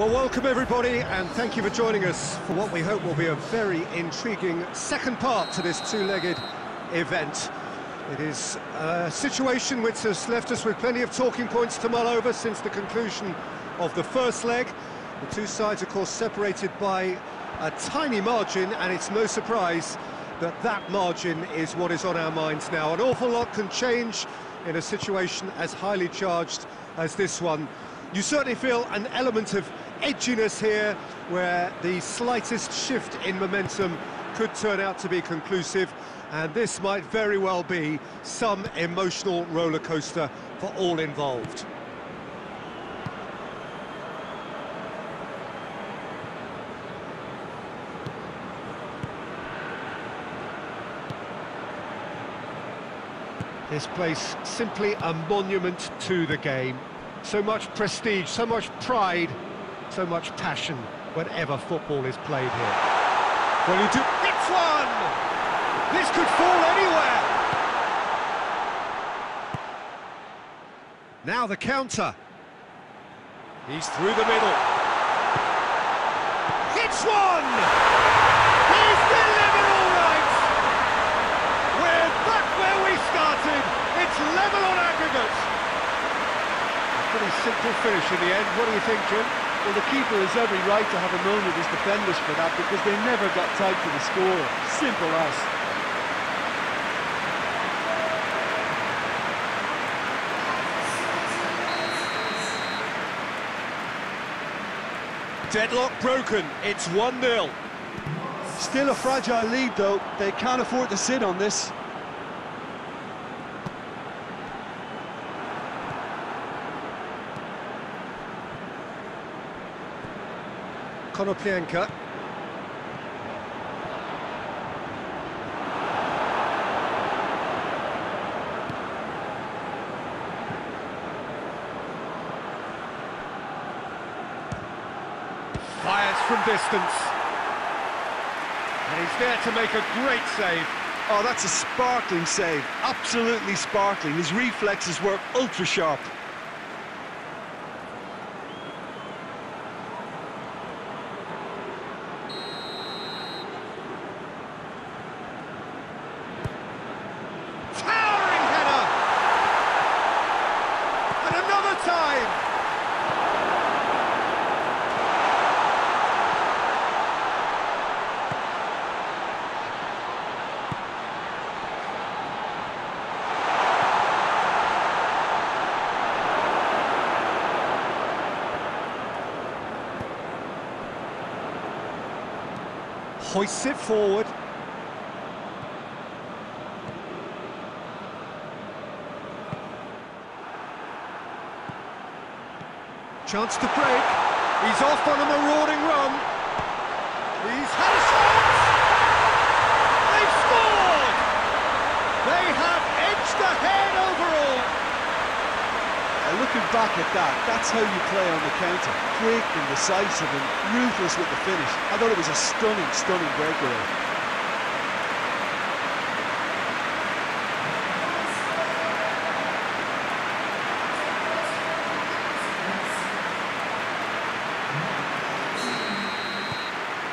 Well, welcome everybody, and thank you for joining us for what we hope will be a very intriguing second part to this two-legged event. It is a situation which has left us with plenty of talking points to mull over since the conclusion of the first leg. The two sides, of course, separated by a tiny margin, and it's no surprise that that margin is what is on our minds now. An awful lot can change in a situation as highly charged as this one. You certainly feel an element of edginess here, where the slightest shift in momentum could turn out to be conclusive, and this might very well be some emotional roller coaster for all involved. This place simply a monument to the game. So much prestige, so much pride, so much passion whenever football is played here. Well, you do... It's one! This could fall anywhere! Now the counter. He's through the middle. It's one! He's delivered all right! We're back where we started. It's level on aggregate. A pretty simple finish in the end. What do you think, Jim? Well, the keeper has every right to have a moan at his defenders for that because they never got tight to the score. Simple as. Deadlock broken. It's 1-0. Still a fragile lead, though. They can't afford to sit on this. Konoplyanka. Fires from distance. And he's there to make a great save. Oh, that's a sparkling save. Absolutely sparkling. His reflexes work ultra sharp. Hoists it forward. Chance to break. He's off on a marauding run. He's had a shot! Looking back at that, that's how you play on the counter. Quick and decisive and ruthless with the finish. I thought it was a stunning, stunning breakaway.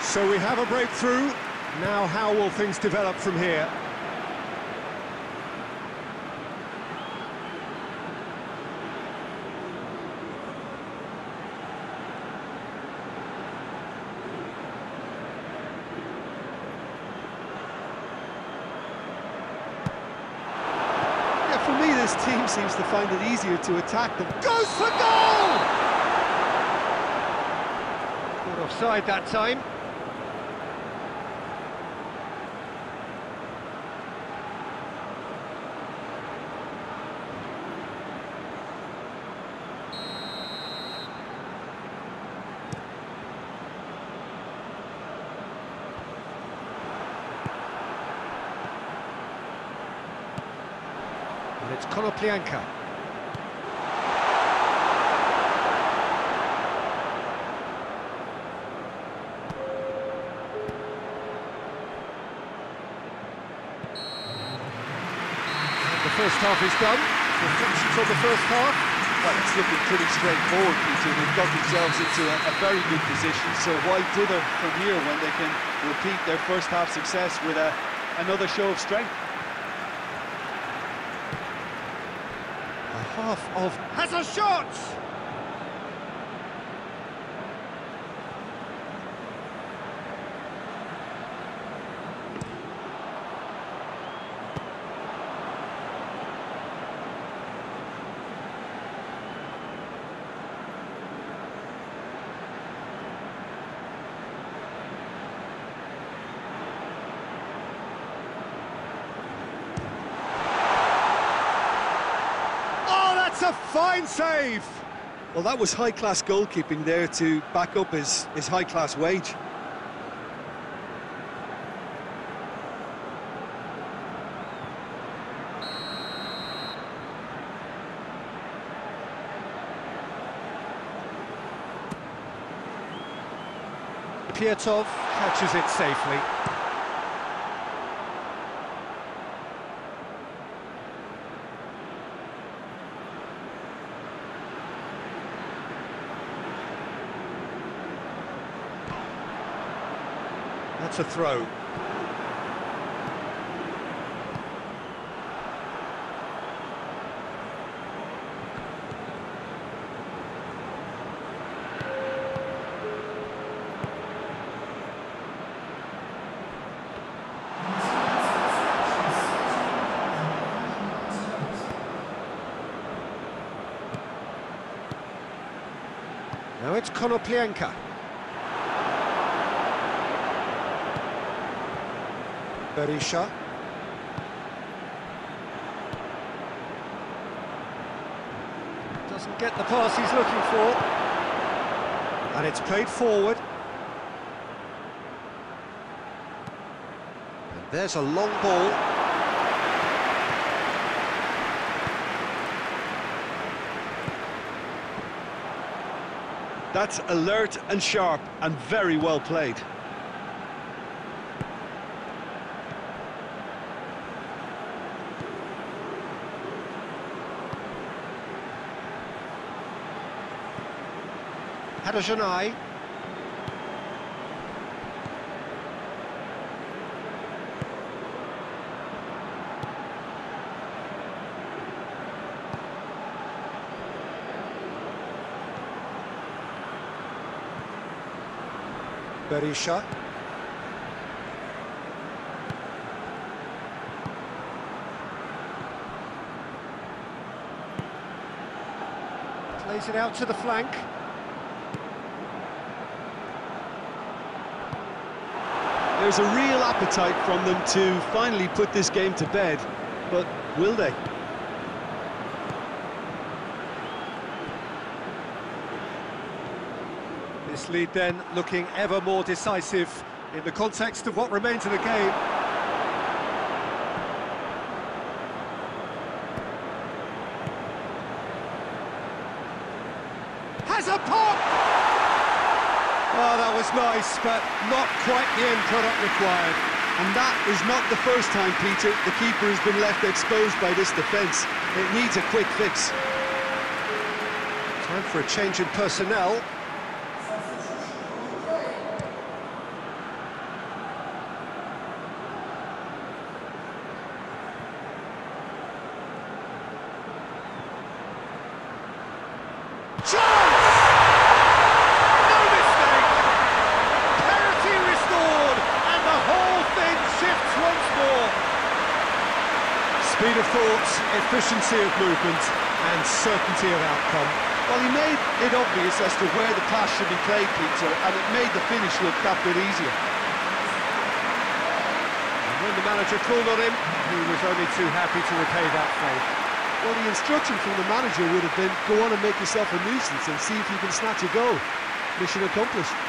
So we have a breakthrough. Now how will things develop from here? Yeah, for me, this team seems to find it easier to attack them. Goes for goal! Caught offside that time. And it's Konoplyanka. The first half is done. Reflections on the first half. Well, it's looking pretty straightforward, Peter. They've got themselves into a, a very good position, so why dither from here when they can repeat their first half success with a, another show of strength? Half of... has a shot! Oh, that's a fine save! Well, that was high-class goalkeeping there to back up his, his high-class wage. Pyatov catches it safely. A throw. Now it's Konoplyanka. Berisha. Doesn't get the pass he's looking for. And it's played forward. And there's a long ball. That's alert and sharp and very well played. Hadergjonaj. Berisha. Plays it out to the flank. There's a real appetite from them to finally put this game to bed, but will they? This lead then looking ever more decisive in the context of what remains of the game. Has a pop! Oh, that was nice, but not quite the end product required. And that is not the first time, Peter, the keeper has been left exposed by this defence. It needs a quick fix. Time for a change in personnel. Chance! No mistake! Parity restored, and the whole thing shifts once more. Speed of thought, efficiency of movement, and certainty of outcome. Well, he made it obvious as to where the pass should be played, Peter, and it made the finish look that bit easier. And when the manager called on him, he was only too happy to repay that faith. Well, the instruction from the manager would have been, go on and make yourself a nuisance and see if you can snatch a goal. Mission accomplished.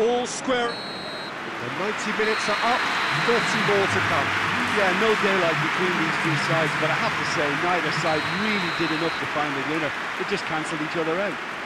All square. The 90 minutes are up, 30 more to come. Yeah, no daylight between these two sides, but I have to say, neither side really did enough to find a winner. They just cancelled each other out.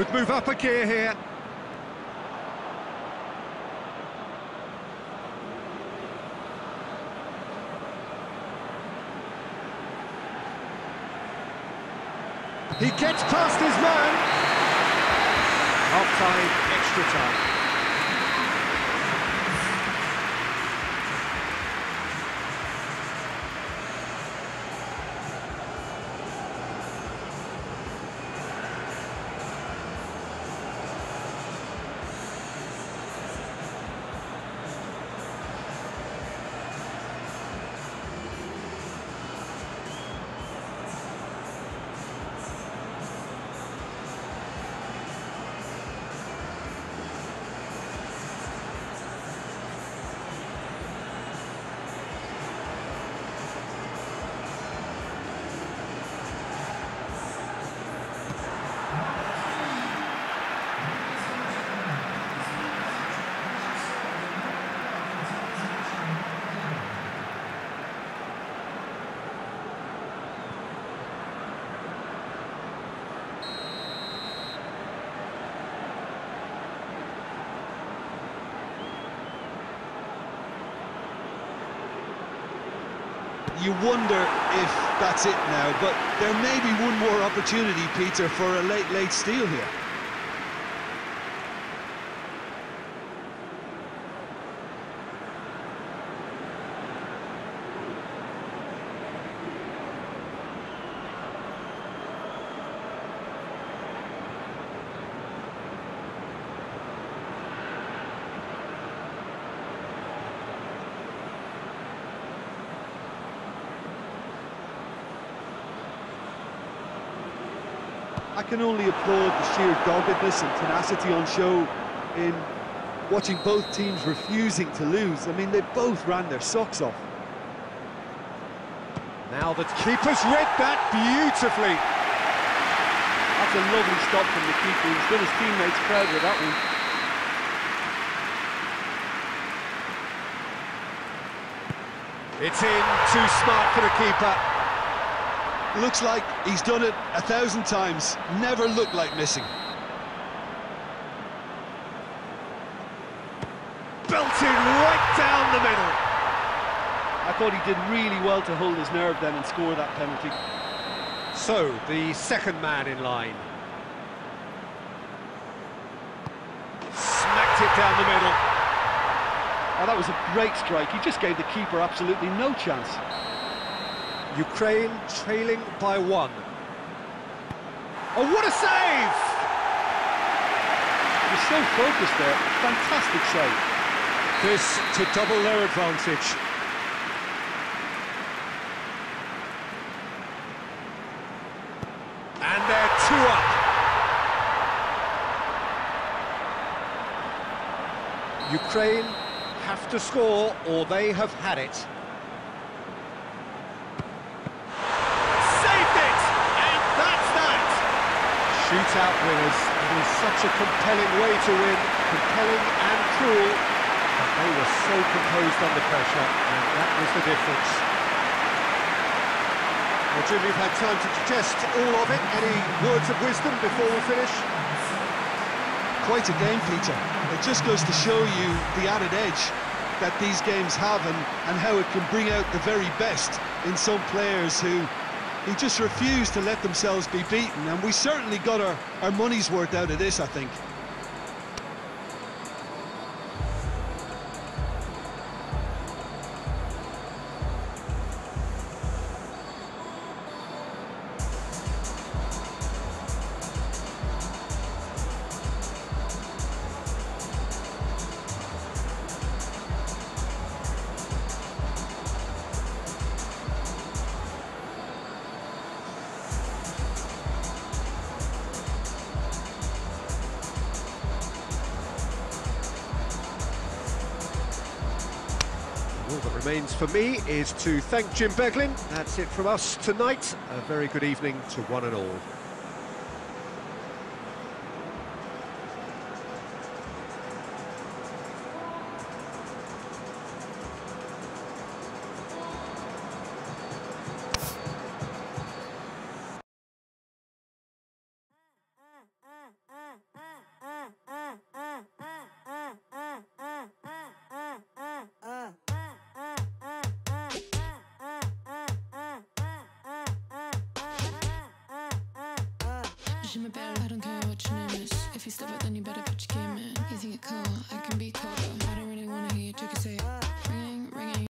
Could move up a gear here. He gets past his man. Half-time, extra time. You wonder if that's it now, but there may be one more opportunity, Peter, for a late, late steal here. I can only applaud the sheer doggedness and tenacity on show in watching both teams refusing to lose. I mean, they both ran their socks off. Now the keeper's read that beautifully. That's a lovely stop from the keeper. He's done his teammates proud with that one. It's in, too smart for the keeper. Looks like he's done it a thousand times. Never looked like missing. Belted right down the middle. I thought he did really well to hold his nerve then and score that penalty. So, the second man in line. Smacked it down the middle. Oh, that was a great strike. He just gave the keeper absolutely no chance. Ukraine trailing by one. Oh, what a save! He was so focused there. Fantastic save. This to double their advantage. And they're two up. Ukraine have to score or they have had it. Saved it! And that's that! Shootout winners. It is such a compelling way to win. Compelling and cruel. But they were so composed under pressure, and that was the difference. Well, Jim, you've had time to digest all of it. Any words of wisdom before we finish? Quite a game, Peter. It just goes to show you the added edge that these games have and, and how it can bring out the very best in some players who who just refused to let themselves be beaten. And we certainly got our, our money's worth out of this, I think. Remains for me is to thank Jim Beglin. That's it from us tonight. A very good evening to one and all.